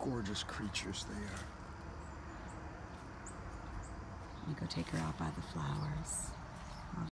gorgeous creatures they are. You go take her out by the flowers.